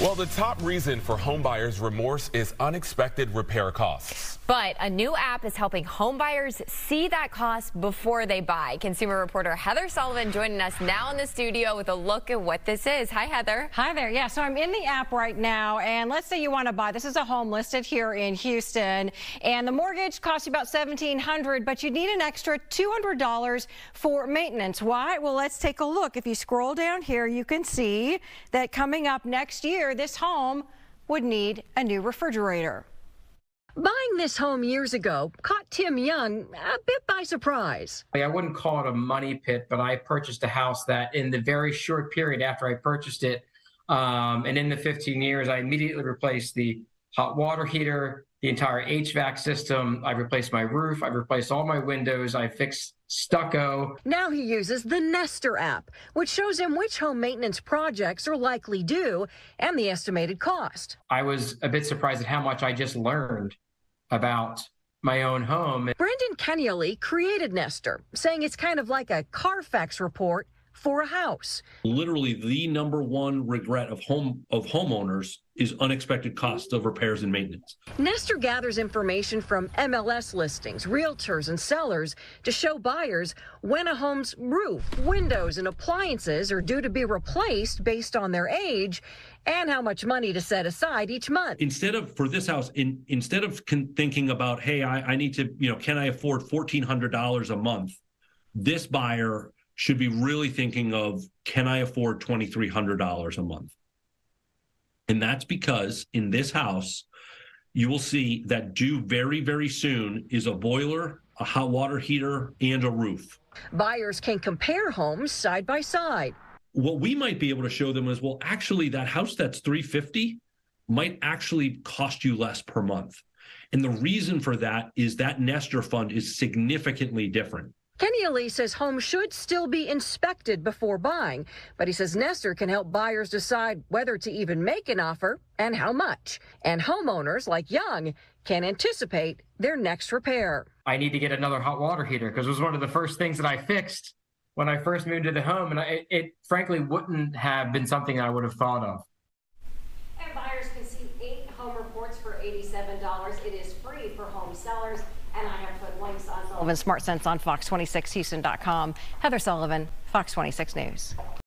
Well, the top reason for homebuyers' remorse is unexpected repair costs. But a new app is helping homebuyers see that cost before they buy. Consumer reporter Heather Sullivan joining us now in the studio with a look at what this is. Hi, Heather. Hi there. Yeah, so I'm in the app right now, and let's say you want to buy. This is a home listed here in Houston, and the mortgage costs you about 1,700, but you need an extra $200 for maintenance. Why? Well, let's take a look. If you scroll down here, you can see that coming up next year, this home would need a new refrigerator. Buying this home years ago caught Tim Young a bit by surprise. I wouldn't call it a money pit, but I purchased a house that in the very short period after I purchased it, um, and in the 15 years, I immediately replaced the hot water heater, the entire HVAC system. I've replaced my roof. I've replaced all my windows. I fixed stucco. Now he uses the Nester app, which shows him which home maintenance projects are likely due and the estimated cost. I was a bit surprised at how much I just learned about my own home. Brendan Kenneally created Nester, saying it's kind of like a Carfax report for a house. Literally the number one regret of home of homeowners is unexpected costs of repairs and maintenance. Nester gathers information from MLS listings, realtors and sellers to show buyers when a home's roof, windows and appliances are due to be replaced based on their age and how much money to set aside each month. Instead of for this house in instead of con- thinking about hey I, I need to you know can I afford $1400 a month this buyer should be really thinking of can I afford $2,300 a month? And that's because in this house, you will see that due very, very soon is a boiler, a hot water heater, and a roof. Buyers can compare homes side by side. What we might be able to show them is well, actually, that house that's 350 might actually cost you less per month. And the reason for that is that Nester fund is significantly different. Kenneally says homes should still be inspected before buying, but he says Nester can help buyers decide whether to even make an offer and how much. And homeowners like Young can anticipate their next repair. I need to get another hot water heater because it was one of the first things that I fixed when I first moved to the home, and I, it, it frankly wouldn't have been something I would have thought of. And buyers can see eight home reports for $87. It is free for home sellers. And I have put links on Sullivan Smart Sense on Fox26Houston.com. Heather Sullivan, Fox 26 News.